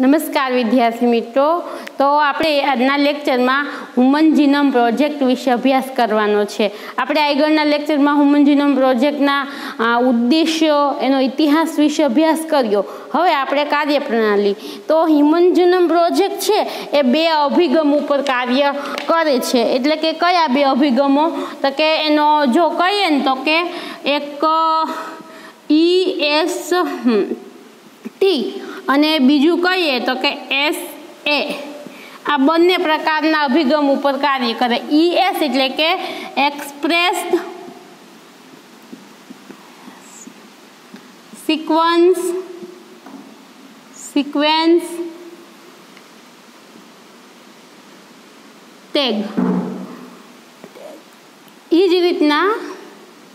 નમસ્કાર વિદ્યાર્થી મિત્રો. તો આપણે આજના લેક્ચરમાં હ્યુમન જીનોમ પ્રોજેક્ટ વિશે અભ્યાસ કરવાનો છે. આપણે આગળના લેક્ચરમાં હ્યુમન જીનોમ પ્રોજેક્ટના ઉદ્દેશ્યો, એનો ઇતિહાસ વિશે અભ્યાસ કર્યો. હવે આપણે કાર્યપ્રણાલી. તો હ્યુમન જીનોમ પ્રોજેક્ટ છે, એ બે અભિગમ ઉપર કાર્ય કરે છે. એટલે કે કયા બે અભિગમો? તો કે એનો, જો કહીએ ને તો કે એક, ઈ, એસ ટી. અને બીજું કહીએ તો કે એસ એ. આ બંને પ્રકારના અભિગમ ઉપર કાર્ય કરે. ઈએસ એટલે કે એક્સપ્રેસ્ડ સિક્વન્સ સિક્વેન્સ ટેગ એ જ રીતના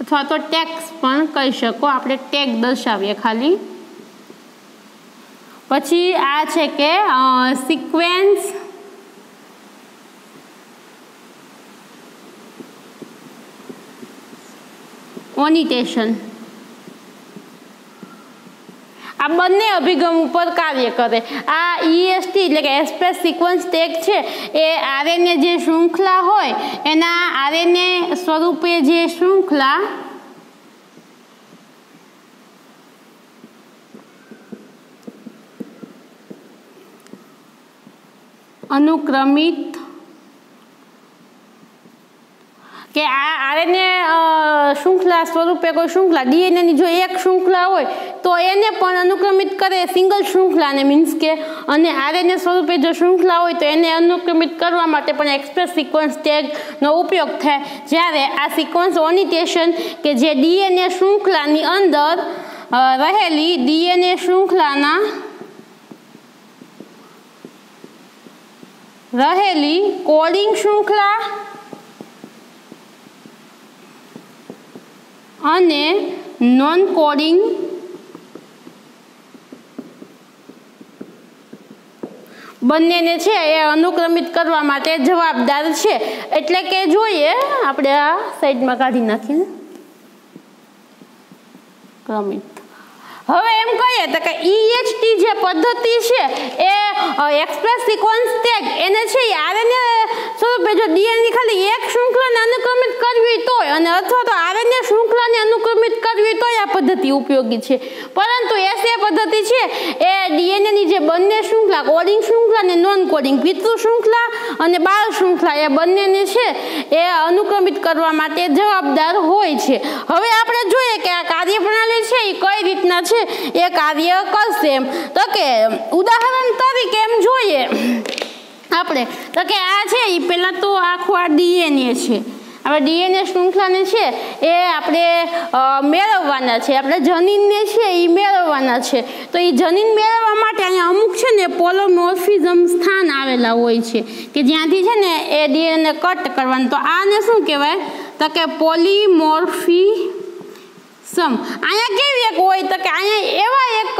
અથવા તો ટેક્સ પણ કહી શકો. આપણે ટેગ દર્શાવીએ ખાલી. પછી આ છે કે સિક્વેન્સ ઓનિટેશન આ બંને અભિગમ ઉપર કાર્ય કરે. આ ઈએસટી એટલે કે એક્સપ્રેસ સિક્વન્સ ટેગ છે, એ આરએનએ જે શૃંખલા હોય, એના આરએનએ સ્વરૂપે જે શૃંખલા અનુક્રમિત કે આ આરએનએ શૃંખલા સ્વરૂપે કોઈ શૃંખલા, ડીએનએની જો એક શૃંખલા હોય, તો એને પણ અનુક્રમિત કરે, સિંગલ શૃંખલાને મીન્સ કે અને આરએનએ સ્વરૂપે જો શૃંખલા હોય, તો એને અનુક્રમિત કરવા માટે પણ એક્સપ્રેસ સિક્વન્સ ટેગનો ઉપયોગ થાય. જ્યારે આ સિક્વન્સ ઓનિટેશન કે જે ડીએનએ શૃંખલાની અંદર રહેલી ડીએનએ શૃંખલાના રહેલી કોડિંગ શૃંખલા અને નોન કોડિંગ બંનેને છે એ અનુક્રમિત કરવા માટે જવાબદાર છે. એટલે કે જોઈએ, આપણે આ સાઈડમાં કાઢી નાખીને ક્રમિત. હવે એમ કહીએ તો કે ઈએચટી જે પદ્ધતિ છે, એ એક્સપ્રેસ સિક્વન્સ ટેગ એને છે એ આરએનએ સ્વરૂપે જો ડીએનએ ખાલી એક શૃંખલાને અનુક્રમિત કરવી તોય અને અથવા તો આરએનએ શૃંખલાને અનુક્રમિત કરવી તોય આ પદ્ધતિ ઉપયોગી છે. પરંતુ એસ એ પદ્ધતિ છે એ ડીએનએની જે બંને શૃંખલા કોડિંગ શૃંખલા અને નોન કોડિંગ પિતૃ શૃંખલા અને બાળ શૃંખલા એ બંનેને છે એ અનુક્રમિત કરવા માટે જવાબદાર હોય છે. હવે આપણે જોઈએ કે આ કાર્યપ્રણાલી છે એ કઈ રીતના છે? એ કાર્ય કરશે એમ. તો કે, ઉદાહરણ તરીકે એમ જોઈએ. આપણે, તો કે આ છે એ પહેલાં તો આખું આ ડીએનએ છે. આપણે ડીએનએ શૃંખલાને છે એ આપણે મેળવવાના છે. આપણે જનીનને છે એ મેળવવાના છે. તો એ જનીન મેળવવા માટે અહીંયા અમુક છે ને પોલોમોર્ફિઝમ સ્થાન આવેલા હોય છે કે જ્યાંથી છે ને એ ડીએનએ કટ કરવાનું. તો આને શું કહેવાય? તો કે પોલીમોર્ફી સમ અહીંયા કેવી એક હોય? તો કે અહીંયા એવા એક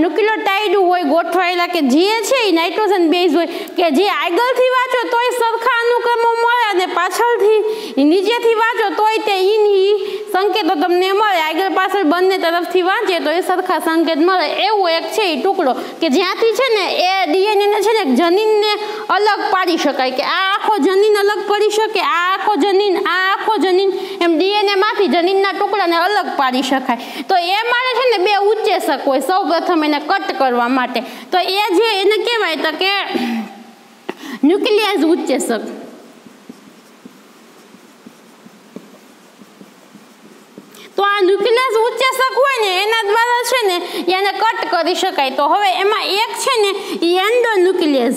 ન્યુક્લિયોટાઇડ હોય, ગોઠવાયેલા કે જે છે એ નાઇટ્રોજન બેઝ હોય કે જે આગળથી વાંચો તોય સરખા અનુક્રમો અને પાછળથી નીચેથી વાંચો તોય તે ઈની સંકેતો તમને મળે. આગળ પાછળ બંને તરફથી વાંચીએ તો એ સરખા સંકેત મળે. એવો એક છે એ ટુકડો કે જ્યાંથી છે ને એ ડીએનએને છે ને જનીનને અલગ પાડી શકાય કે આ આખો જનીન અલગ પડી શકે, આ આખો જનીન, આ આખો જનીન એમ ડીએનએમાંથી જનીનના ટુકડાને અલગ પાડી શકાય. તો એ મારે છે ને બે ઉચ્ચેસક હોય સૌ પ્રથમ એને કટ કરવા માટે. તો એ જે એને કહેવાય તો કે ન્યુક્લિયસ ઉચ્ચેસક. તો આ ન્યુક્લિયસ ઉચ્ચેસક હોય ને એના દ્વારા છે ને, એને કટ કરી શકાય. તો હવે એમાં એક છે ને એન્ડો ન્યુક્લિયસ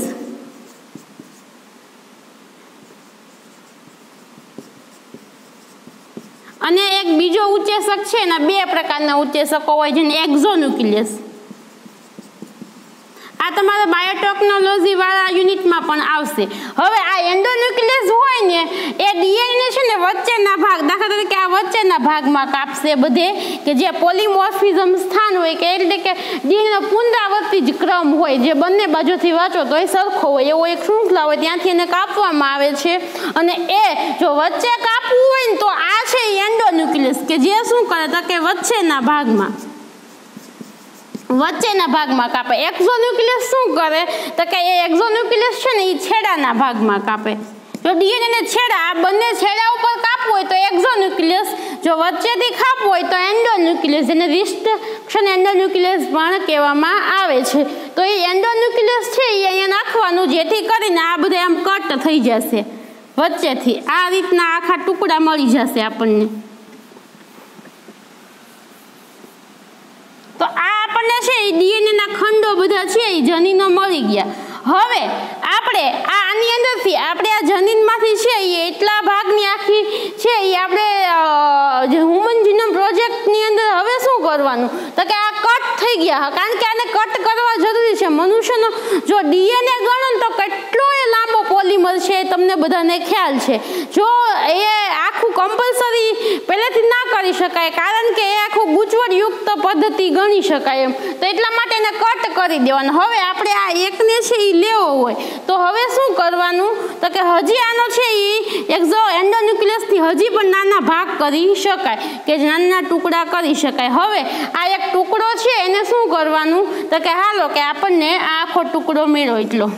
અને એક બીજો ઉચ્ચેસક છે એના બે પ્રકારના ઉચ્ચેસકો હોય, જેને એક્ઝોન્યુક્લિયસ આ તમારા બાયોટેકનોલોજી વાળા યુનિટમાં પણ આવશે. હવે આ એન્ડોન્યુક્લિયસ હોય ને, એ ડીએનએ છે ને વચ્ચેના ભાગ, દાખલા તરીકે આ વચ્ચેના ભાગમાં કાપશે બધે, કે જે પોલિમોર્ફિઝમ સ્થાન હોય, કે એ રીતે કે ડીએનએ પુનરાવર્તિત ક્રમ હોય, જે બંને બાજુથી વાંચો તો એ સરખો હોય, એવો એક શૃંખલા હોય, ત્યાંથી એને કાપવામાં આવે છે. અને એ જો વચ્ચે કાપવું હોય ને, તો આ છે એન્ડોન્યુક્લિયસ કે જે શું કરે, તો કે વચ્ચેના ભાગમાં. વચ્ચેના ભાગમાં કાપે. એક્ઝોન્યુક્લિયસ શું કરે? તો કે એ એક્ઝોન્યુક્લિયસ છે ને એ છેડાના ભાગમાં કાપે. જો ડીએનએ ને છેડા, આ બંને છેડા ઉપર કાપવું હોય તો એક્ઝોન્યુક્લિયસ જો વચ્ચેથી કાપવું હોય તો એન્ડોન્યુક્લિયસ એને રિસ્ટ્રક્શન એન્ડોન્યુક્લિયસ પણ કહેવામાં આવે છે. તો એ એન્ડોન્યુક્લિયસ છે, એ અહીંયા નાખવાનું, જેથી કરીને આ બધા આમ કટ થઈ જશે વચ્ચેથી. આ રીતના આખા ટુકડા મળી જશે આપણને તો આ આપણને છે એ ડીએનએ ના ખંડો બધા છે એ જનીનો મળી ગયા. હવે આપણે આ આની અંદરથી આપણે આ જનીનમાંથી છે એ એટલા ભાગની આખી છે એ આપણે હ્યુમન જીનોમ પ્રોજેક્ટની અંદર હવે શું કરવાનું? તો કે આ કટ થઈ ગયા. કારણ કે આને કટ કરવા જરૂરી છે. મનુષ્યનો જો ડીએનએ ગણો તો કેટલો એ લાંબો પોલિમર છે તમને બધાને ખ્યાલ છે. જો એ આખું કમ્પલસરી પહેલેથી ના કરી શકાય, કારણ કે એ આખું ગૂંચવડયુક્ત પદ્ધતિ ગણી શકાય એમ. તો એટલા માટે એને કટ કરી દેવાનું. હવે આપણે આ એકને છે એ લેવો હોય, તો હવે શું કરવાનું? તો કે હજી આનો છે એ એક્ઝો એન્ડોન્યુક્લિયસથી હજી પણ નાના ભાગ કરી શકાય, કે નાના ટુકડા કરી શકાય. હવે આ એક ટુકડો છે, એને શું કરવાનું? તો કે હાલો કે આપણને આ આખો ટુકડો મેળો એટલો.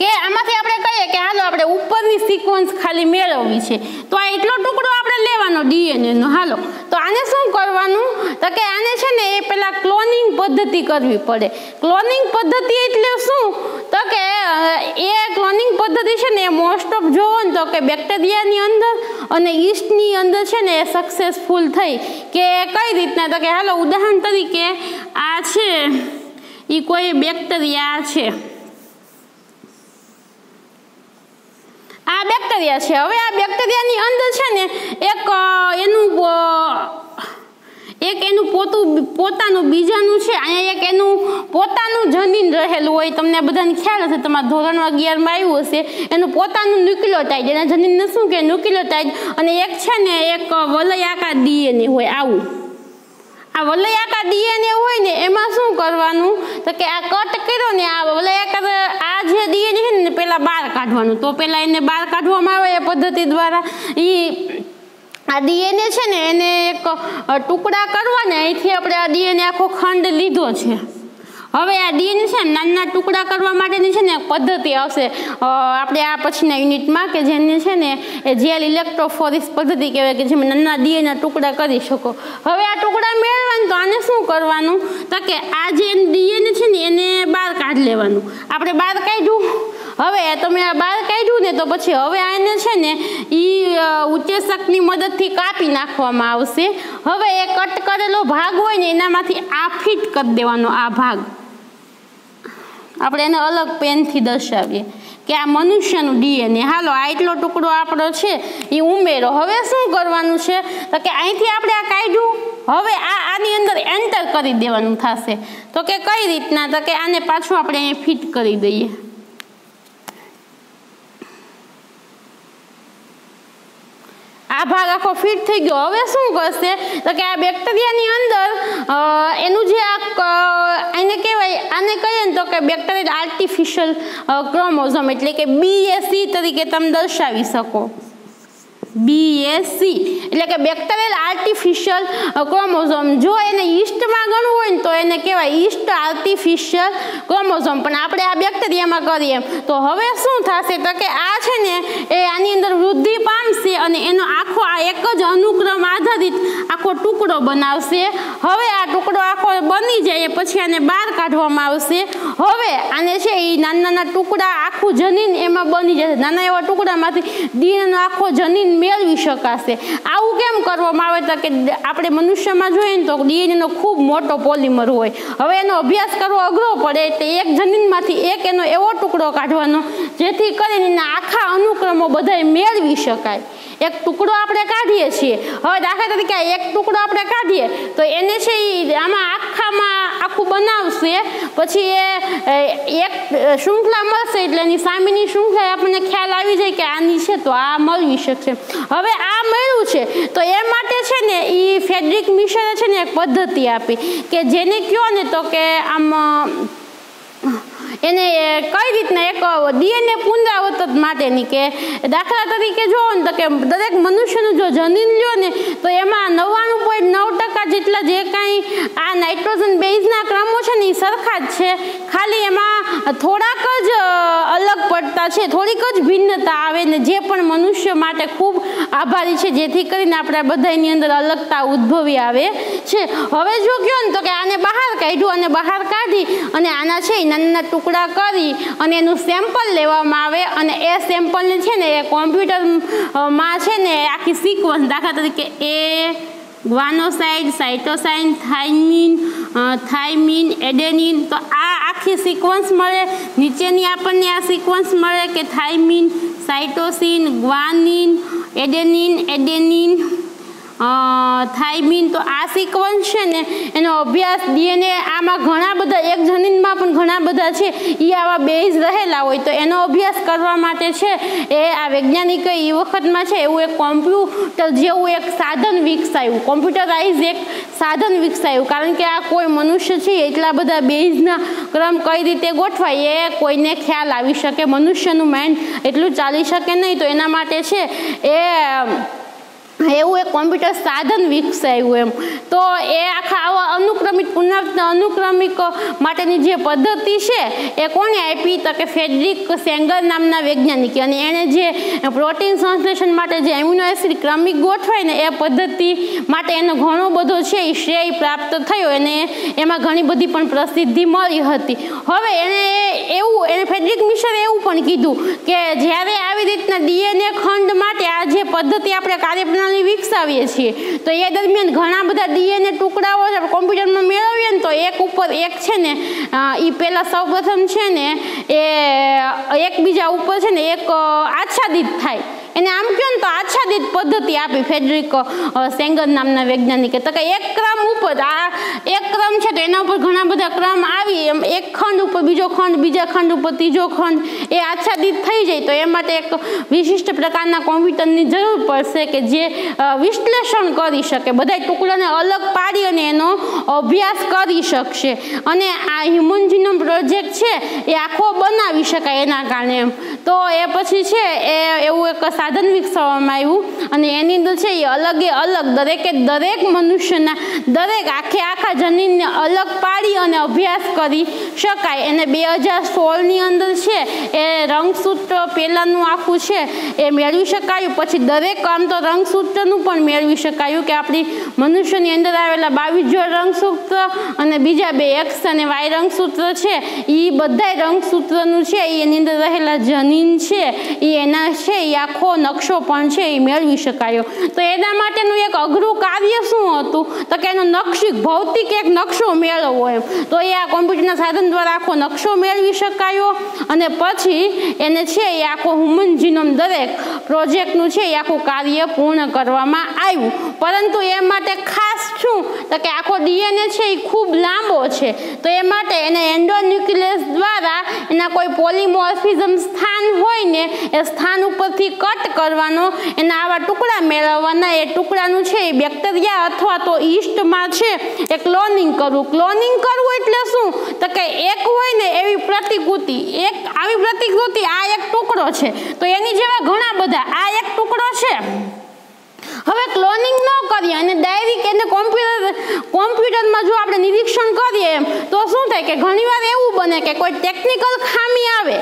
કે આમાંથી આપણે કહીએ કે હાલો આપણે ઉપરની સિક્વન્સ ખાલી મેળવવી છે. તો આ એટલો ટુકડો આપણે લેવાનો ડીએનએનો હાલો. તો આને શું કરવાનું? તો કે આને છે ને એ પેલા ક્લોનિંગ પદ્ધતિ કરવી પડે. ક્લોનિંગ પદ્ધતિ એટલે શું? તો કે એ ક્લોનિંગ પદ્ધતિ છે ને એ મોસ્ટ ઓફ જોવો ને તો કે બેક્ટેરિયાની અંદર અને ઈસ્ટની અંદર છે ને એ સક્સેસફુલ થઈ. કે કઈ રીતના? તો કે, હાલો, ઉદાહરણ તરીકે આ છે એ કોઈ બેક્ટેરિયા છે. આ બેક્ટેરિયા છે. હવે આ બેક્ટેરિયાની અંદર છે ને એક એનું એક એનું પોતું, પોતાનું બીજાનું છે. અહીંયા એક એનું પોતાનું જનીન રહેલું હોય. તમને બધાને ખ્યાલ હશે, તમારા ધોરણ અગિયારમાં આવ્યું હશે. એનું પોતાનું ન્યુક્લિયોટાઇડ એના જનીનને શું કે ન્યુક્લિયોટાઇડ અને એક છે ને, એક વલયાકાર ડીએનએ હોય, આવું. આ વલયાકાર ડીએનએ હોય ને, એમાં શું કરવાનું? તો કે આ કટ કર્યો ને આ વલયાકાર આ જે ડીએનએ છે ને પેલા બહાર કાઢવાનું. તો પેલા એને બહાર કાઢવામાં આવે એ પદ્ધતિ દ્વારા. એ આ ડીએનએ છે ને, એને એક ટુકડા કરવા ને અહીંથી આપણે આ ડીએનએ આખો ખંડ લીધો છે. હવે આ દિન છે નાના ટુકડા કરવા માટેની છે ને પદ્ધતિ આવશે. આપણે આ પછીના યુનિટમાં કે જેને છે ને એ જેલ ઇલેક્ટ્રોફોરિસ પદ્ધતિ કહેવાય કે જેમાં નાના ડીએના ટુકડા કરી શકો. હવે આ ટુકડા મેળવવાનું તો આને શું કરવાનું? તો કે આ જે ડીએનએ છે ને એને બહાર કાઢી લેવાનું. આપણે બહાર કાઢ્યું? હવે તમે આ બહાર કાઢ્યું ને તો પછી હવે આને છે ને એ ઉચ્ચેશકની મદદથી કાપી નાખવામાં આવશે. હવે એ કટ કરેલો ભાગ હોય ને એનામાંથી આ ફિટ કરી દેવાનો આ ભાગ. આપણે એને અલગ પેનથી દર્શાવીએ કે આ મનુષ્યનું ડીએનએ. હાલો, આ એટલો ટુકડો આપણો છે, એ ઉમેરો. હવે શું કરવાનું છે? તો કે અહીંથી આપણે આ કાઢ્યું, હવે આ આની અંદર એન્ટર કરી દેવાનું થશે. તો કે કઈ રીતના? તો કે આને પાછું આપણે અહીંયા ફિટ કરી દઈએ. આ ભાગ આખો ફિટ થઈ ગયો. હવે શું કરશે? તો કે આ બેક્ટેરિયાની અંદર એનું જે આ એને કહેવાય, આને કહીએ ને તો કે બેક્ટેરિયા આર્ટિફિશિયલ ક્રોમોઝોમ એટલે કે બીએસસી તરીકે તમે દર્શાવી શકો. બીએસસી એટલે કે બેક્ટેરિયલ આર્ટિફિશિયલ ક્રોમોઝોમ જો એને ઈસ્ટમાં ગણવું હોય ને તો એને કહેવાય ઈસ્ટ આર્ટિફિશિયલ ક્રોમોઝોમ પણ આપણે આ બેક્ટેરિયામાં કરીએ. તો હવે શું થશે? તો કે આ છે ને, એ આની અંદર વૃદ્ધિ પામશે અને એનો આખો આ એક જ અનુક્રમ આધારિત આખો ટુકડો બનાવશે. હવે આ ટુકડો આખો બની જાય પછી આને બહાર કાઢવામાં આવશે. હવે આને છે એ નાના નાના ટુકડા આખું જનીન એમાં બની જશે. નાના એવા ટુકડામાંથી ડીએનએનો આખો જનીન મેળવી શકાશે. આવું કેમ કરવામાં આવે તો કે આપણે મનુષ્યમાં જોઈએ ને તો ડીએનએનો ખૂબ મોટો પોલિમર હોય. હવે એનો અભ્યાસ કરવો અઘરો પડે એટલે એક જનીનમાંથી એક એનો એવો ટુકડો કાઢવાનો, જેથી કરીને આખા અનુક્રમો બધાય મેળવી શકાય. એક ટુકડો આપણે કાઢીએ છીએ. હવે દાખલા તરીકે એક ટુકડો આપણે કાઢીએ, તો એને છે એ આમાં આખામાં આખું બનાવશે. પછી એ એક શૃંખલા મળશે એટલે એની સામેની શૃંખલા આપણને ખ્યાલ આવી જાય કે આની છે તો આ મળવી શકશે. હવે આ મળ્યું છે, તો એ માટે છે ને એ ફેડરિક મિશરે છે ને એક પદ્ધતિ આપી કે જેને કહો ને તો કે આમ એને કઈ રીતના એક ડીએનએ પુનરાવર્તન માટેની કે દાખલા તરીકે જોવો ને તો કે દરેક મનુષ્યનું જો જનીન લ્યો ને તો એમાં નવ્વાણું પોઈન્ટ નવ ટકા જેટલા જે કાંઈ આ નાઇટ્રોજન બેઝના ક્રમો છે ને એ સરખા જ છે. ખાલી એમાં થોડાક જ અલગ પડતા છે, થોડીક જ ભિન્નતા આવે ને જે પણ મનુષ્ય માટે ખૂબ આભારી છે, જેથી કરીને આપણા બધાની અંદર અલગતા ઉદ્ભવી આવે છે. હવે જો કહો ને તો કે આને બહાર કાઢ્યું અને બહાર કાઢી અને આના છે નાના નાના ટુકડા કરી અને એનું સેમ્પલ લેવામાં આવે અને એ સેમ્પલને છે ને એ કોમ્પ્યુટરમાં છે ને આખી સિક્વન્સ દાખલા તરીકે એ guanoside cytosine thymine thymine adenine તો આ આખી સિક્વન્સ મળે. નીચેની આપણને આ સિક્વન્સ મળે કે thymine cytosine guanine adenine adenine thymine તો આ સિક્વન્સ છે ને, એનો અભ્યાસ ડીએનએ આમાં ઘણા બધા, એક જનીનમાં પણ ઘણા બધા છે એ આવા બેઝ રહેલા હોય. તો એનો અભ્યાસ કરવા માટે છે, એ આ વૈજ્ઞાનિકો એ વખતમાં છે, એવું એક કોમ્પ્યુટર જેવું એક સાધન વિકસાયું. કોમ્પ્યુટરાઇઝ એક સાધન વિકસાયું. કારણ કે આ કોઈ મનુષ્ય છે, એટલા બધા બેઝના ક્રમ કઈ રીતે ગોઠવાય એ કોઈને ખ્યાલ આવી શકે. મનુષ્યનું માઇન્ડ એટલું ચાલી શકે નહીં, તો એના માટે છે એ એવું એક કોમ્પ્યુટર સાધન વિકસાવ્યું એમ. તો એ આખા આવા અનુક્રમિત પુનરાવર્તન અનુક્રમિક માટેની જે પદ્ધતિ છે, એ કોણે આપી? તો કે ફેડરિક સેંગર નામના વૈજ્ઞાનિક. અને એણે જે પ્રોટીન સંશ્લેષણ માટે જે એમ્યુનો એસિડ ક્રમિક ગોઠવાય ને, એ પદ્ધતિ માટે એનો ઘણો બધો છે એ શ્રેય પ્રાપ્ત થયો. અને એમાં ઘણી બધી પણ પ્રસિદ્ધિ મળી હતી. હવે એણે એવું એને ફેડરિક મિશરે એવું પણ કીધું કે જ્યારે આવી રીતના ડીએનએ ખંડ માટે આ જે પદ્ધતિ આપણે કાર્યપ્રણાલી પ્રણાલી વિકસાવીએ છીએ. તો એ દરમિયાન ઘણા બધા ડીએનએ ટુકડાઓ કોમ્પ્યુટરમાં મેળવીએ ને તો એક ઉપર એક છે ને એ પહેલાં સૌપ્રથમ છે ને, એ એકબીજા ઉપર છે ને એક આચ્છાદિત થાય. એને આમ કહો ને તો આચ્છાદિત પદ્ધતિ આપી ફેડરિક સેંગર નામના વૈજ્ઞાનિકે. તો કે એક ક્રમ ઉપર, આ એક ક્રમ છે તો એના ઉપર ઘણા બધા ક્રમ આવી. એમ એક ખંડ ઉપર બીજો ખંડ, બીજા ખંડ ઉપર ત્રીજો ખંડ, એ આચ્છાદિત થઈ જાય. તો એ માટે એક વિશિષ્ટ પ્રકારના કોમ્પ્યુટરની જરૂર પડશે કે જે વિશ્લેષણ કરી શકે. બધા ટુકડાને અલગ પાડી અને એનો અભ્યાસ કરી શકશે. અને આ હ્યુમન જીનોમ પ્રોજેક્ટ છે, એ આખો બનાવી શકાય એના કારણે એમ. તો એ પછી છે, એ એવું એક સાધન વિકસાવવામાં આવ્યું અને એની અંદર છે એ અલગે અલગ, દરેકે દરેક મનુષ્યના દરેક આખે આખા જનીનને અલગ પાડી અને અભ્યાસ કરી શકાય. એને બે હજાર સોળની અંદર છે એ રંગસૂત્ર પહેલાંનું આખું છે એ મેળવી શકાયું. પછી દરેક આમ તો રંગસૂત્રનું પણ મેળવી શકાયું કે આપણી મનુષ્યની અંદર આવેલા બાવીસ જોડ રંગસૂત્ર અને બીજા બે એક્સ અને વાય રંગસૂત્ર છે. એ બધા રંગસૂત્રનું છે એની અંદર રહેલા જનીન છે. એ એના છે એ આખો નકશો પણ છે એ મેળવી શકાયો. તો એના માટેનું એક અઘરું કાર્ય શું હતું? તો કે એનો નકશી ભૌતિક એક નકશો મેળવવો એમ. તો એ આ કોમ્પ્યુટરના સાધન દ્વારા આખો નકશો મેળવી શકાયો. અને પછી એને છે એ આખો હ્યુમન જીનોમ દરેક પ્રોજેક્ટનું છે એ આખું કાર્ય પૂર્ણ કરવામાં આવ્યું. પરંતુ એ માટે ખાસ શું? તો કે આખો ડીએનએ છે એ ખૂબ લાંબો છે. તો એ માટે એને એન્ડોન્યુક્લિયસ દ્વારા એના કોઈ પોલિમોર્ફિઝમ સ્થાન હોય ને એ સ્થાન ઉપરથી કટ કરવાનો. એના આવા ટુકડા મેળવવાના એ ટુકડાનું છે એ બેક્ટેરિયા અથવા તો ઈસ્ટમાં છે. એ ક્લોનિંગ કરવું. ક્લોનિંગ કરવું એટલે શું? તો કે એક હોય ને એવી પ્રતિકૃતિ. એક આવી પ્રતિકૃતિ આ એક ટુકડો છે. તો એની જેવા ઘણા બધા. આ એક ટુકડો છે. હવે ક્લોનિંગ ન કરીએ અને ડાયરેક્ટ એને કોમ્પ્યુટર કોમ્પ્યુટરમાં જો આપણે નિરીક્ષણ કરીએ, તો શું થાય કે ઘણીવાર એવું બને કે કોઈ ટેકનિકલ ખામી આવે,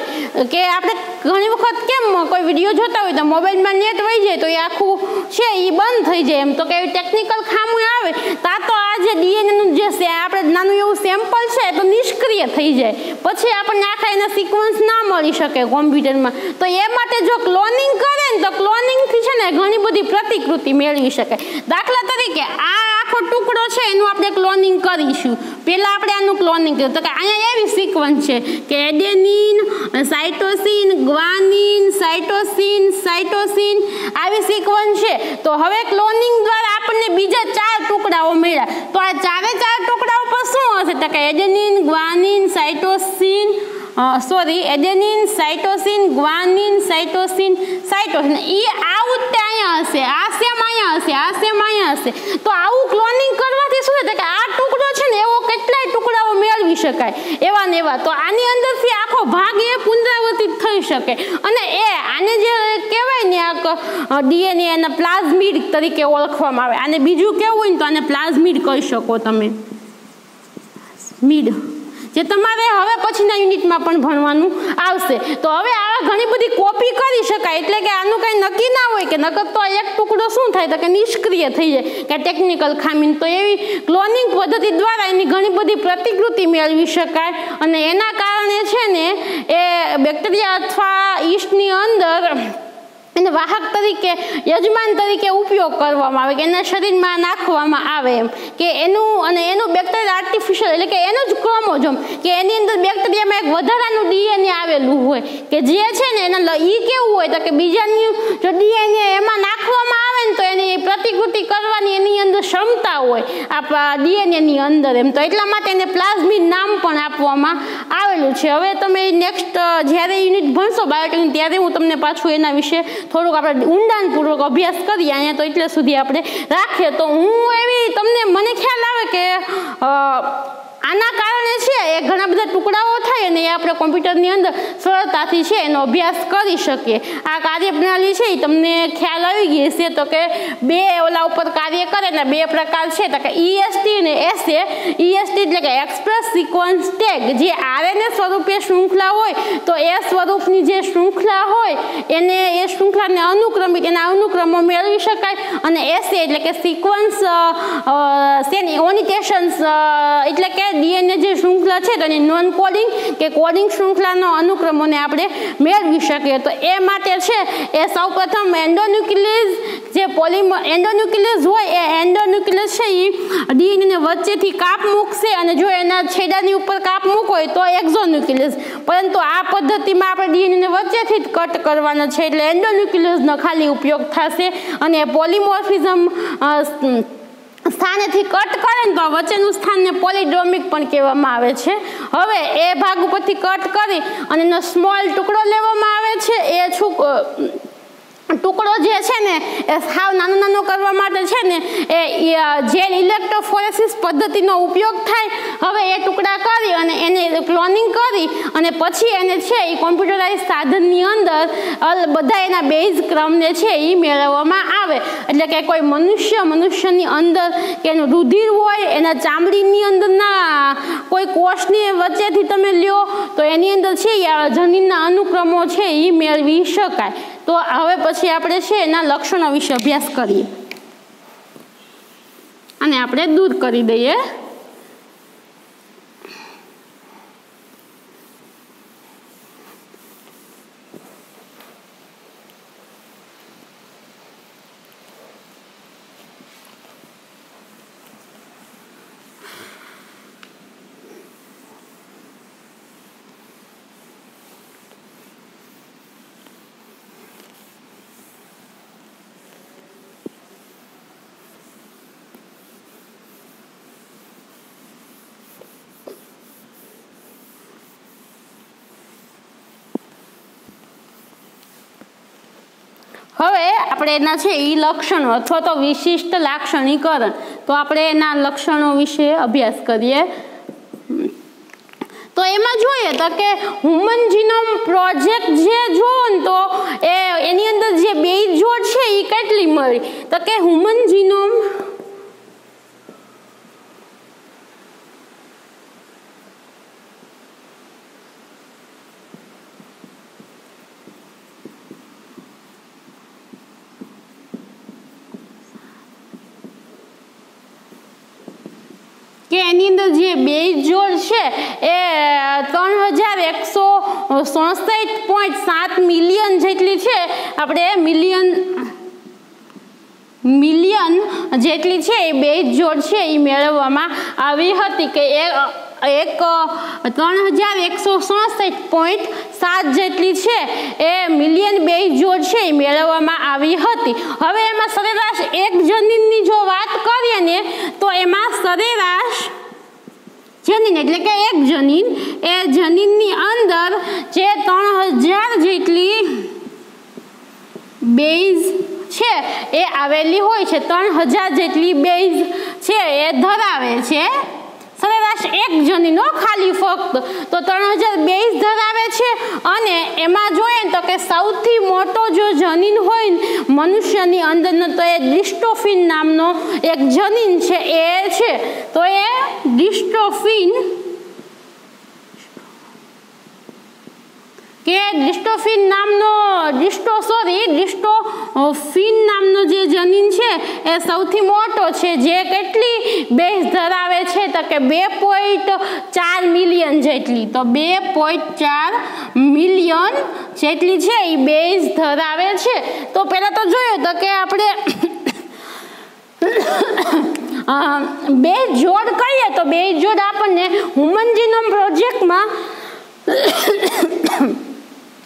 કે આપણે ઘણી વખત કેમ કોઈ વીડિયો જોતા હોય તો મોબાઈલમાં નેટ વહી જાય તો એ આખું છે, એ બંધ થઈ જાય એમ. તો કે ટેકનિકલ ખામી આવે, તા તો આ જે ડીએનએનું જે આપણે નાનું એવું સેમ્પલ છે તો નિષ્ક્રિય થઈ જાય. પછી આપણને આખા એના સિક્વન્સ ના મળી શકે કોમ્પ્યુટરમાં તો એ માટે જો ક્લોનિંગ કરે ને તો ક્લોનિંગથી છે ને ઘણી બધી પ્રતિકૃતિ મેળવી શકાય દાખલા તરીકે આ આખો ટુકડો છે, એનું આપણે ક્લોનિંગ કરીશું. પહેલાં આપણે આનું ક્લોનિંગ કર્યું. તો કે અહીંયા એવી સિક્વન્સ છે કે adenine cytosine guanine cytosine cytosine આવી સિક્વન્સ છે. તો હવે ક્લોનિંગ દ્વારા આપણને બીજા ચાર ટુકડાઓ મળ્યા. તો આ ચારે ચાર ટુકડાઓ પર શું હશે? તો કે adenine guanine cytosine sorry adenine cytosine guanine cytosine cytosine એ આવું જ અહીંયા હશે. આ હશે, આ સેમ હશે. તો આવું ક્લોનિંગ કરવાથી શું થાય? કે આ ટુકડો છે ને, એવો કેટલાય ટુકડાઓ મેળવી શકાય. એવા ને એવા. તો આની અંદરથી આખો ભાગ એ પુનરાવર્તિત થઈ શકે. અને એ, આને જે કહેવાય ને, આ ડીએનએ અને પ્લાઝમિડ તરીકે ઓળખવામાં આવે. આને બીજું કેવું હોય ને, તો આને પ્લાઝમિડ કહી શકો તમે. મિડ જે તમારે હવે પછીના યુનિટમાં પણ ભણવાનું આવશે. તો હવે આવા ઘણી બધી કોપી કરી શકાય, એટલે કે આનું કંઈ નક્કી ના હોય કે નકર તો એક ટુકડો શું થાય તો કે નિષ્ક્રિય થઈ જાય. કે ટેકનિકલ ખામીન તો એવી ક્લોનિંગ પદ્ધતિ દ્વારા એની ઘણી બધી પ્રતિકૃતિ મેળવી શકાય. અને એના કારણે છે ને, એ બેક્ટેરિયા અથવા ઈસ્ટની અંદર એને વાહક તરીકે, યજમાન તરીકે ઉપયોગ કરવામાં આવે, કે એના શરીરમાં નાખવામાં આવે એમ. કે એનું, અને એનું બેક્ટેરિયા આર્ટિફિશિયલ એટલે કે એનું જ ક્રોમોઝોમ કે એની અંદર બેક્ટેરિયામાં એક વધારાનું ડીએનએ આવેલું હોય, કે જે છે ને એના ઈ કેવું હોય તો કે બીજાની જો ડીએનએ એમાં નાખવામાં આવે ને તો એની પ્રતિકૃતિ કરવાની એની અંદર ક્ષમતા હોય આપણા ડીએનએની અંદર એમ. તો એટલા માટે એને પ્લાઝમિડ નામ પણ આપવામાં આવેલું છે. હવે તમે નેક્સ્ટ જ્યારે યુનિટ ભણશો બાયોટેકનિક ત્યારે હું તમને પાછું એના વિશે થોડુંક આપણે ઊંડાણપૂર્વક અભ્યાસ કરીએ, અહીંયા તો એટલે સુધી આપણે રાખીએ. તો હું એવી તમને મને ખ્યાલ આવે કે આના કારણે છે, એ ઘણા બધા ટુકડાઓ થાય અને એ આપણે કોમ્પ્યુટરની અંદર સરળતાથી છે, એનો અભ્યાસ કરી શકીએ. આ કાર્યપ્રણાલી છે, એ તમને ખ્યાલ આવી ગઈ છે તો કે બે ઓલા ઉપર કાર્ય કરે ને બે પ્રકાર છે, તો કે ઈએસટી અને એસએ ઈએસટી એટલે કે એક્સપ્રેસ સિક્વન્સ ટેગ જે આરએનએ સ્વરૂપે શૃંખલા હોય, તો એ સ્વરૂપની જે શૃંખલા હોય, એને એ શૃંખલાને અનુક્રમિત એના અનુક્રમો મેળવી શકાય. અને એસએ એટલે કે સિક્વન્સ શેની? ઓનિટેશન્સ એટલે કે ડીએનએ જે શૃંખલા છે તેની નોન કોડિંગ કે કોડિંગ શૃંખલાનો અનુક્રમોને આપણે મેળવી શકીએ. તો એ માટે છે, એ સૌપ્રથમ એન્ડોન્યુક્લિયસ જે પોલિમર એન્ડોન્યુક્લિયસ હોય એ એન્ડોન્યુક્લિયસ છે એ ડીએનએને વચ્ચેથી કાપ મૂકશે અને જો એના છેડાની ઉપર કાપ મૂકો હોય તો એક્ઝોન્યુક્લિયસ. પરંતુ આ પદ્ધતિમાં આપણે ડીએનએને વચ્ચેથી જ કટ કરવાનો છે એટલે એન્ડોન્યુક્લિયસનો ખાલી ઉપયોગ થશે અને પોલિમોર્ફિઝમ સ્થાનેથી કટ કરે ને તો વચ્ચેનું સ્થાનને પોલિડ્રોમિક પણ કહેવામાં આવે છે. હવે એ ભાગ ઉપરથી કટ કરી અને એનો સ્મોલ ટુકડો લેવામાં આવે છે. એ ટુકડો જે છે ને, એ સાવ નાનો નાનો કરવા માટે છે ને, એ જેલ ઇલેક્ટ્રોફોરેસિસ પદ્ધતિનો ઉપયોગ થાય. હવે એ ટુકડા કરી અને એને ક્લોનિંગ કરી અને પછી એને છે એ કોમ્પ્યુટરાઇઝ સાધનની અંદર બધા એના બેઝ ક્રમને છે એ મેળવવામાં આવે. એટલે કે કોઈ મનુષ્ય, મનુષ્યની અંદર કે એનું રુધિર હોય, એના ચામડીની અંદરના કોઈ કોષની વચ્ચેથી તમે લ્યો, તો એની અંદર છે જનીનના અનુક્રમો છે એ મેળવી શકાય. તો હવે પછી આપણે છે એના લક્ષણો વિશે અભ્યાસ કરીએ. અને આપણે દૂર કરી દઈએ. હવે આપણે એના છે એ લક્ષણો અથવા તો વિશિષ્ટ લાક્ષણિકરણ. તો આપણે એના લક્ષણો વિશે અભ્યાસ કરીએ. તો એમાં જોઈએ તો કે હ્યુમન જીનોમ પ્રોજેક્ટ જે જોવો ને તો એ, એની અંદર જે બે જોડ છે એ કેટલી મળી? તો કે હ્યુમન જીનોમ કે એની અંદર જે બેઝ જોડ છે, એ ત્રણ હજાર એકસો સડસઠ પોઈન્ટ સાત મિલિયન જેટલી છે. આપણે મિલિયન મિલિયન જેટલી છે એ બેઝ જોડ છે એ મેળવવામાં આવી હતી કે એક, ત્રણ હજાર એકસો સડસઠ પોઈન્ટ સાત જેટલી છે એ મિલિયન બે જોડ છે એ મેળવવામાં આવી હતી. હવે એમાં સરેરાશ એક જનીનની જો વાત કરીએ ને, તો એમાં સરેરાશ જનીન એટલે કે એક જનીન, એ જનીનની અંદર જે ત્રણ હજાર જેટલી બેઝ છે એ આવેલી હોય છે. ત્રણ હજાર જેટલી બેઝ છે એ ધરાવે છે. સરેરાશ એક જનીનો ખાલી ફક્ત તો ત્રણ હજાર બેઝ ધરાવે છે અને એમાં જોઈએ તો કે સૌથી મોટો જો જનીન હોય મનુષ્યની અંદરનો તો એ ડિસ્ટોફિન નામનો એક જનીન છે એ છે તો એ ડિસ્ટોફિન ડિસ્ટોફિન નામનો ડિસ્ટો સોરી ડિસ્ટોફિન નામનો જે જનીન છે, એ સૌથી મોટો છે, જે કેટલી બેઝ ધરાવે છે, તો કે બે પોઈન્ટ ચાર મિલિયન જેટલી. તો બે પોઈન્ટ ચાર મિલિયન જેટલી છે એ બેઝ ધરાવે છે. તો પહેલાં તો જોયું, તો કે આપણે બે જોડ કહીએ, તો બે જોડ આપણને હ્યુમન જીનોમ પ્રોજેક્ટમાં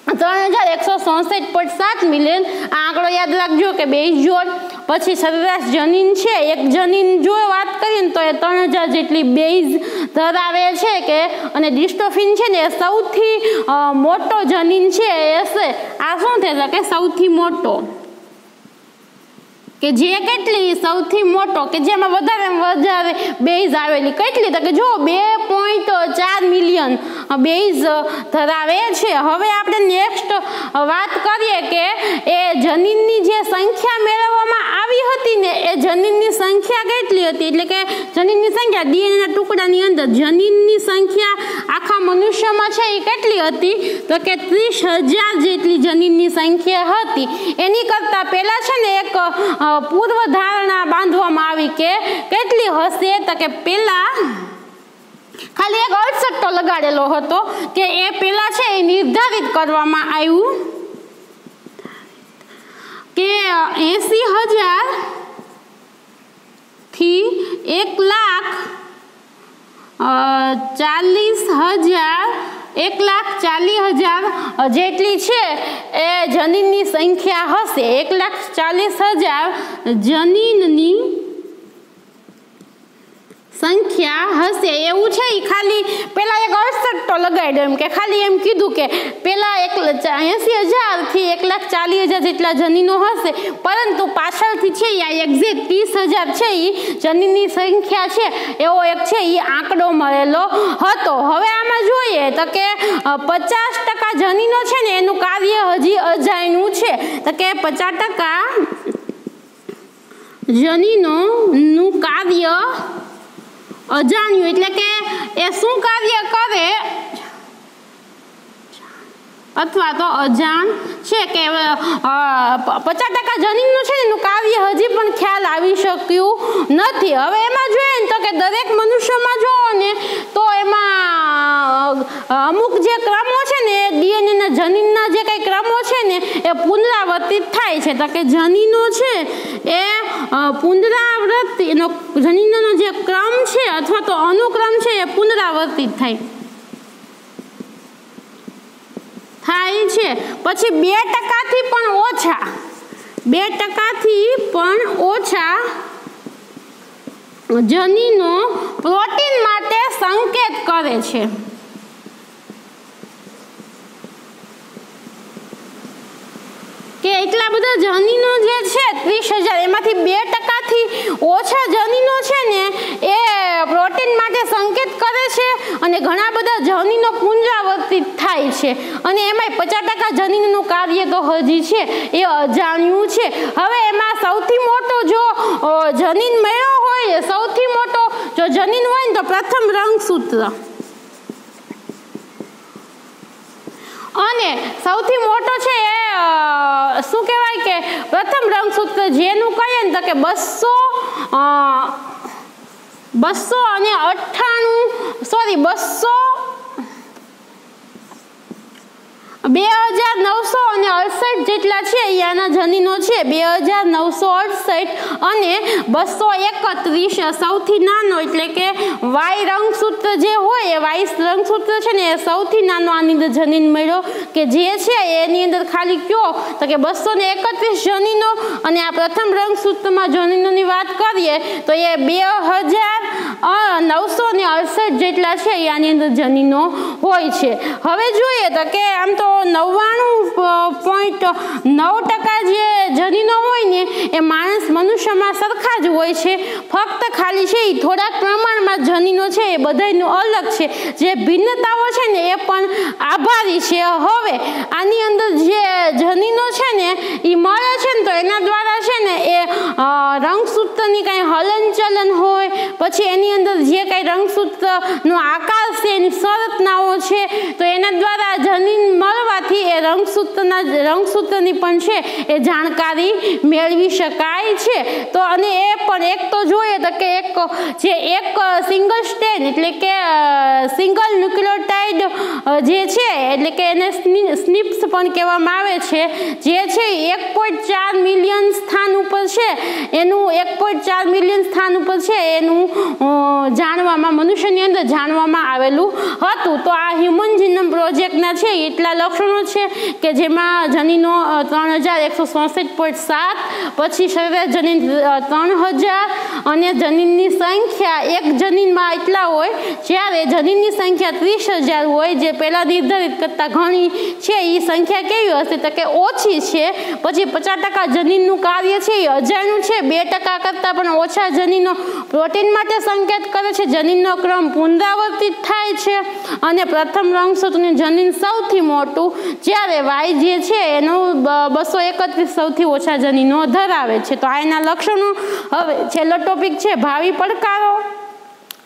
ત્રણ હજાર એકસો ચોસઠ પોઈન્ટ સાત મિલિયન. આ આંકડો યાદ રાખજો કે બે જોડ, પછી સરેરાશ જનીન છે, એક જનીન જો વાત કરીએ ને તો એ ત્રણ હજાર જેટલી બેઝ ધરાવે છે કે, અને ડિસ્ટોફિન છે ને એ સૌથી મોટો જનીન છે એ છે આ શું થશે કે સૌથી મોટો? કે જે કેટલી સૌથી મોટો, કે જેમાં વધારે વધારે બેઝ આવેલી. કેટલી? તો કે જો બે પોઈન્ટ ચાર મિલિયન બેઝ ધરાવે છે. હવે આપણે નેક્સ્ટ વાત કરીએ કે એ જનીનની જે સંખ્યા મેળવવામાં આવી હતી ને, એ જનીનની સંખ્યા કેટલી હતી? એટલે કે જનીનની સંખ્યા ડીએનએના ટુકડાની અંદર જનીનની સંખ્યા આખા મનુષ્યમાં છે એ કેટલી હતી? તો કે ત્રીસ હજાર જેટલી જનીનની સંખ્યા હતી. એની કરતાં પહેલાં છે ને એક પૂર્વ ધારણા બાંધવામાં આવી કે કેટલી હશે? તો કે પેલા અડસટ્ટો લગાડેલો હતો કે એ પેલા છે એ નિર્ધારિત કરવામાં આવ્યું કે એસી હજારથી એક લાખ ચાલીસ હજાર, એક લાખ ચાલીસ હજાર જેટલી છે એ જનીનની સંખ્યા હશે. એક લાખ ચાલીસ હજાર જનીનની સંખ્યા હશે એવું છે એ ખાલી પેલા એક અડસઠ લગાડ્યો એમ કે ખાલી એમ કીધું કે પેલા એક એસી હજારથી એક લાખ ચાલીસ હજાર જેટલા જનીનો હશે, પરંતુ પાછળથી છે આ એક્ઝેક્ટ ત્રીસ હજાર છે એ જનીનની સંખ્યા છે, એવો એક છે એ આંકડો મળેલો હતો. હવે આમાં જોઈએ તો કે પચાસ ટકા જનીનો છે ને એનું કાર્ય હજી અજાયનું છે. તો કે પચાસ ટકા જનીનોનું કાર્ય અજાણ્યું એટલે કે એ શું કાર્ય કરે? અથવા તો અજાણ છે કે પચાસ ટકા જનીનનું છે એનું કાર્ય હજી પણ ખ્યાલ આવી શક્યું નથી. હવે એમાં જોઈએ ને તો કે દરેક મનુષ્યમાં જુઓ ને તો એમાં અમુક જે ક્રમો છે ને ડીએનએના જનીનના જે કંઈ ક્રમો છે ને, એ પુનરાવર્તિત થાય છે. તો કે જનીનો છે એ પુનરાવૃત્તિ એનો જનીનોનો જે ક્રમ છે અથવા તો અનુક્રમ છે એ પુનરાવર્તિત થાય. થાય છે. પછી બે ટકાથી પણ ઓછા. બે ટકાથી પણ ઓછા જનીનો પ્રોટીન માટે સંકેત કરે છે કે એટલા બધા જનીનો જે છે ત્રીસ હજાર, એમાંથી બે ટકાથી ઓછા જનીનો છે ને, એ પ્રોટીન માટે સંકેત કરે છે અને ઘણા બધા જનીનો પુનરાવર્તિત થાય છે. અને એમાંય પચાસ ટકા જનીનનું કાર્ય તો હજી છે, એ અજાણ્યું છે. હવે એમાં સૌથી મોટો જો જનીન મેળો હોય, સૌથી મોટો જો જનીન હોય ને તો પ્રથમ રંગસૂત્ર. અને સૌથી મોટો છે એ શું કહેવાય કે પ્રથમ રંગસૂત્ર જેનું કહીએ ને તો કે બસો બસો અને અઠ્ઠાણું સોરી બસો બે હજાર નવસો અને અડસઠ જેટલા છે અહીંયાના જનીનો છે, બે હજાર નવસો અડસઠ અને બસો એકત્રીસ, સૌથી નાનો એટલે કે વાય રંગસૂત્ર જે હોય એ વાય રંગસૂત્ર છે ને એ સૌથી નાનો આની અંદર જનીન મળ્યો કે જે છે એની અંદર ખાલી કયો? તો કે બસો ને એકત્રીસ જનીનો અને આ પ્રથમ રંગસૂત્રમાં જનીનોની વાત કરીએ તો એ બે હજાર નવસો ને અડસઠ જેટલા છે એ આની અંદર જનીનો હોય છે. હવે જોઈએ તો કે આમ તો નવ્વાણું પોઈન્ટ નવ ટકા જે જનીનો હોય ને, એ માણસ મનુષ્યમાં સરખા જ હોય છે. ફક્ત ખાલી છે એ થોડાક પ્રમાણમાં જનીનો છે એ બધાનું અલગ છે. જે ભિન્નતાઓ છે ને એ પણ આભારી છે. હવે આની અંદર જે જનીનો છે ને એ મળે છે ને તો એના દ્વારા છે ને એ રંગસૂત્રની કાંઈ હલનચલન હોય, પછી એની અંદર જે કાંઈ રંગસૂત્રનો આકાર છે એની સંરચનાઓ છે તો એના દ્વારા જનીન રંગસૂત્રના રંગસૂત્રની પણ છે, એ જાણકારી મેળવી શકાય છે. તો અને એ પણ એક તો જોઈએ તો કે એક જે એક સિંગલ સ્ટેન એટલે કે સિંગલ ન્યુક્લિયોટાઇડ જે છે, એટલે કે એને સ્નિપ્સ પણ કહેવામાં આવે છે, જે છે એક પોઈન્ટ ચાર મિલિયન સ્થાન ઉપર છે. એનું એક પોઈન્ટ ચાર મિલિયન સ્થાન ઉપર છે, એનું જાણવામાં, મનુષ્યની અંદર જાણવામાં આવેલું હતું. તો આ હ્યુમન જીનમ પ્રોજેક્ટના છે, એટલા લક્ષણો છે. કે જેમાં જનીનો ત્રણ હજાર એકસો ચોસઠ પોઈન્ટ સાત, પછી સરેરાશ જનીન ત્રણ હજાર, અને જનીનની સંખ્યા એક જનીનમાં એટલા હોય, જ્યારે જનીનની સંખ્યા ત્રીસ હજાર હોય, જે પહેલાં નિર્ધારિત કરતાં ઘણી છે એ સંખ્યા કેવી હશે? તો કે ઓછી છે, પછી પચાસ ટકા જનીનનું કાર્ય છે એ અજાણ્યું છે, બે ટકા કરતાં પણ ઓછા જનીનો પ્રોટીન માટે સંકેત કરે છે, જનીનનો ક્રમ પુનરાવર્તિત થાય છે, અને પ્રથમ રંગસૂત્રનું જનીન સૌથી મોટું, જ્યારે વાય જે છે, એનું બસો એકત્રીસ સૌથી ઓછા જનીનો ધરાવે છે. તો આ એના લક્ષણો હવે છેલ્લો ટોપિક છે, ભાવિ પડકારો.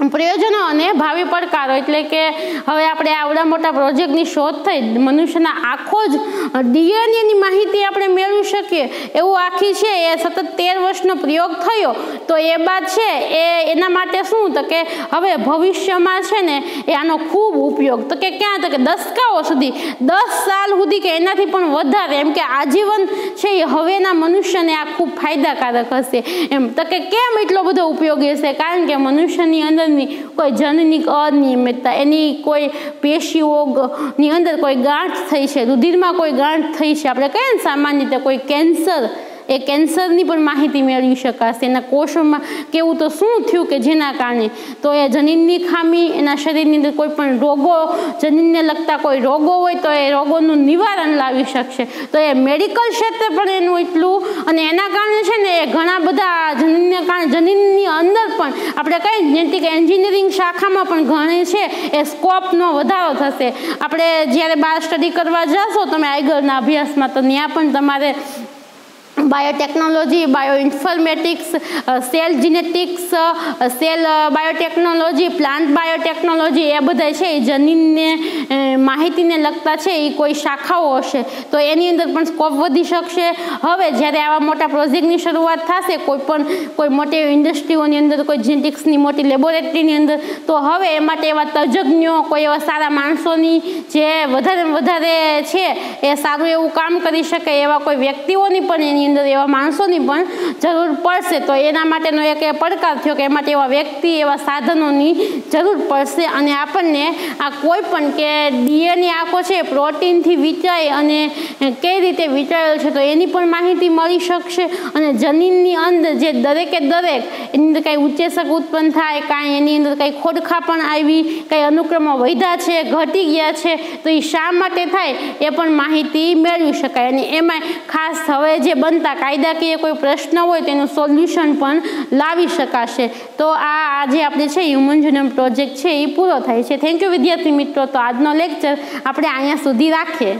પ્રયોજનો અને ભાવિ પડકારો. એટલે કે હવે આપણે આવડા મોટા પ્રોજેક્ટની શોધ થઈ, મનુષ્યના આખો જ ડીએનએની માહિતી આપણે મેળવી શકીએ. એવું આખી છે, એ સતત તેર વર્ષનો પ્રયોગ થયો. તો એ બાદ છે, એ એના માટે શું? તો કે હવે ભવિષ્યમાં છે ને, એ આનો ખૂબ ઉપયોગ. તો કે ક્યાં? તો કે દસકાઓ સુધી. દસ સાલ સુધી કે એનાથી પણ વધારે. એમ કે આજીવન છે, એ હવેના મનુષ્યને આ ખૂબ ફાયદાકારક હશે. એમ. તો કે કેમ એટલો બધો ઉપયોગી હશે? કારણ કે મનુષ્યની અંદર અંદરની કોઈ જનનિક અનિયમિતતા એની કોઈ પેશીઓની અંદર કોઈ ગાંઠ થઈ છે, રુધિરમાં કોઈ ગાંઠ થઈ છે. આપણે કહીએ ને સામાન્ય રીતે કોઈ કેન્સર એ કેન્સરની પણ માહિતી મેળવી શકાશે. એના કોષોમાં કેવું તો શું થયું કે જેના કારણે? તો એ જનીનની ખામી, એના શરીરની અંદર કોઈ પણ રોગો, જનીનને લગતા કોઈ રોગો હોય તો એ રોગોનું નિવારણ લાવી શકશે. તો એ મેડિકલ ક્ષેત્રે પણ એનું એટલું અને એના કારણે છે ને એ ઘણા બધા જનીનને કારણે જનીનની અંદર પણ આપણે કઈ જેનેટિક એન્જિનિયરિંગ શાખામાં પણ ઘણી છે, એ સ્કોપનો વધારો થશે. આપણે જ્યારે બાર સ્ટડી કરવા જશો, તમે આગળના અભ્યાસમાં તો ત્યાં પણ તમારે biotechnology bio informatics cell genetics cell biotechnology, plant biotechnology એ બધા છે એ જનીનને માહિતીને લગતા છે એ કોઈ શાખાઓ હશે. તો એની અંદર પણ સ્કોપ વધી શકશે. હવે જ્યારે આવા મોટા પ્રોજેક્ટની શરૂઆત થશે, કોઈ પણ, કોઈ મોટી ઇન્ડસ્ટ્રીઓની અંદર, કોઈ જીનેટિક્સની મોટી લેબોરેટરીની અંદર, તો હવે એ માટે એવા તજજ્ઞો, કોઈ એવા સારા માણસોની જે વધારે વધારે છે, એ સારું એવું કામ કરી શકે એવા કોઈ વ્યક્તિઓની પણ એની અંદર એવા માણસોની પણ જરૂર પડશે. તો એના માટેનો એક એ પડકાર થયો કે એ માટે એવા વ્યક્તિ, એવા સાધનોની જરૂર પડશે અને આપણને આ કોઈ પણ કે ડીએનએ આખો છે, પ્રોટીનથી વિચાય અને કઈ રીતે વિચારેલ છે, તો એની પણ માહિતી મળી શકશે અને જનીનની અંદર જે દરેકે દરેક, એની અંદર કાંઈ ઉચ્ચેસક ઉત્પન્ન થાય, કાંઈ એની અંદર કાંઈ ખોડખા પણ આવી, કાંઈ અનુક્રમો વધ્યા છે, ઘટી ગયા છે, તો એ શા માટે થાય, એ પણ માહિતી મેળવી શકાય. અને એમાં ખાસ હવે જે બનતા કાયદાકીય કોઈ પ્રશ્ન હોય તેનું સોલ્યુશન પણ લાવી શકાશે. તો આ આજે આપણે છે હ્યુમન જનમ પ્રોજેક્ટ છે, એ પૂરો થાય છે. થેન્ક યુ વિદ્યાર્થી મિત્રો. તો આજનો લેક્ચર આપણે અહીંયા સુધી રાખીએ.